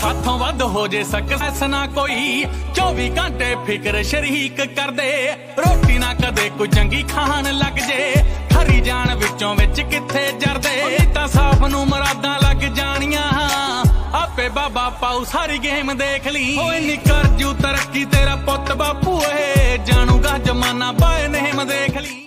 ਸਾਥੋਂ ਵੱਧ ਹੋ ਜੇ ਸਕਸੈਸ ਨਾ ਕੋਈ 24 ਘੰਟੇ ਫਿਕਰ ਸ਼ਰੀਕ ਕਰਦੇ। ਰੋਟੀ ਨਾ ਕਦੇ ਕੋਈ ਚੰਗੀ ਖਾਣ ਲੱਗ ਜੇ ਖਰੀ ਜਾਣ ਵਿੱਚੋਂ ਵਿੱਚ ਕਿੱਥੇ ਜਰਦੇ? ਤਾਂ ਸਾਫ਼ ਨੂੰ ਮਰਾਦਾਂ ਲੱਗ ਜਾਣੀਆਂ। ਆਪੇ ਬਾਬਾ ਪਾਉ ਸਾਰੀ ਗੇਮ ਦੇਖ ਲਈ। ਓਏ ਨੀ ਕਰ ਜੂ ਤਰੱਕੀ ਤੇਰਾ ਪੁੱਤ ਬਾਪੂ ਏ, ਜਾਣੂਗਾ ਜਮਾਨਾ ਬਾਏ ਨੇਮ ਦੇਖ ਲਈ।